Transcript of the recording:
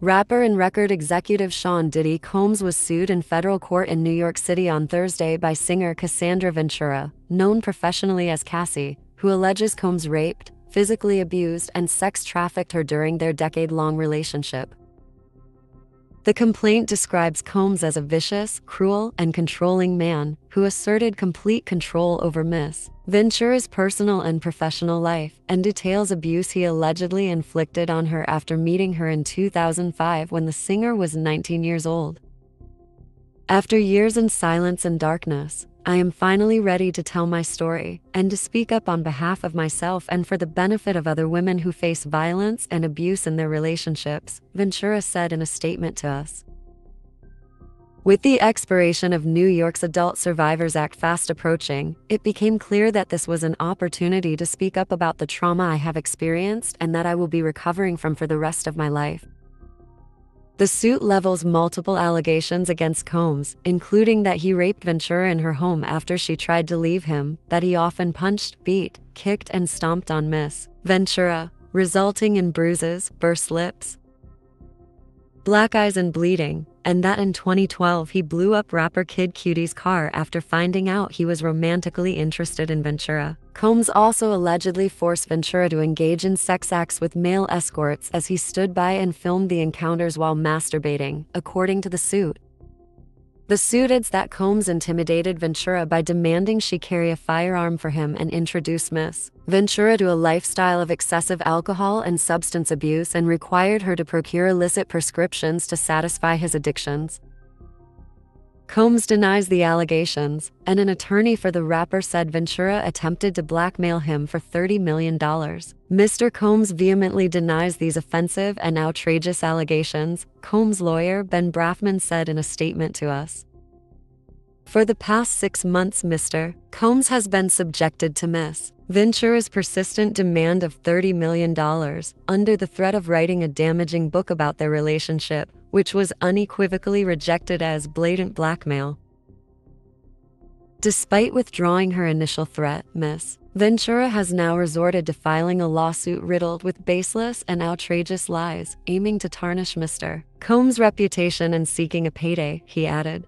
Rapper and record executive Sean Diddy Combs was sued in federal court in New York City on Thursday by singer Cassandra Ventura, known professionally as Cassie, who alleges Combs raped, physically abused, and sex trafficked her during their decade long relationship. The complaint describes Combs as a vicious, cruel, and controlling man who asserted complete control over Miss Ventura's personal and professional life and details abuse he allegedly inflicted on her after meeting her in 2005 when the singer was 19 years old. After years in silence and darkness, I am finally ready to tell my story and to speak up on behalf of myself and for the benefit of other women who face violence and abuse in their relationships, Ventura said in a statement to us. With the expiration of New York's Adult Survivors Act fast approaching, it became clear that this was an opportunity to speak up about the trauma I have experienced and that I will be recovering from for the rest of my life. The suit levels multiple allegations against Combs, including that he raped Ventura in her home after she tried to leave him, that he often punched, beat, kicked, and stomped on Miss Ventura, resulting in bruises, burst lips, black eyes, and bleeding, and that in 2012 he blew up rapper Kid Cudi's car after finding out he was romantically interested in Ventura. Combs also allegedly forced Ventura to engage in sex acts with male escorts as he stood by and filmed the encounters while masturbating, according to the suit. The suit adds that Combs intimidated Ventura by demanding she carry a firearm for him and introduce Miss Ventura to a lifestyle of excessive alcohol and substance abuse and required her to procure illicit prescriptions to satisfy his addictions. Combs denies the allegations, and an attorney for the rapper said Ventura attempted to blackmail him for $30 million. Mr. Combs vehemently denies these offensive and outrageous allegations, Combs' lawyer Ben Brafman said in a statement to us. For the past six months, Mr. Combs has been subjected to Miss Ventura's persistent demand of $30 million under the threat of writing a damaging book about their relationship, which was unequivocally rejected as blatant blackmail. Despite withdrawing her initial threat, Miss Ventura has now resorted to filing a lawsuit riddled with baseless and outrageous lies, aiming to tarnish Mr. Combs' reputation and seeking a payday, he added.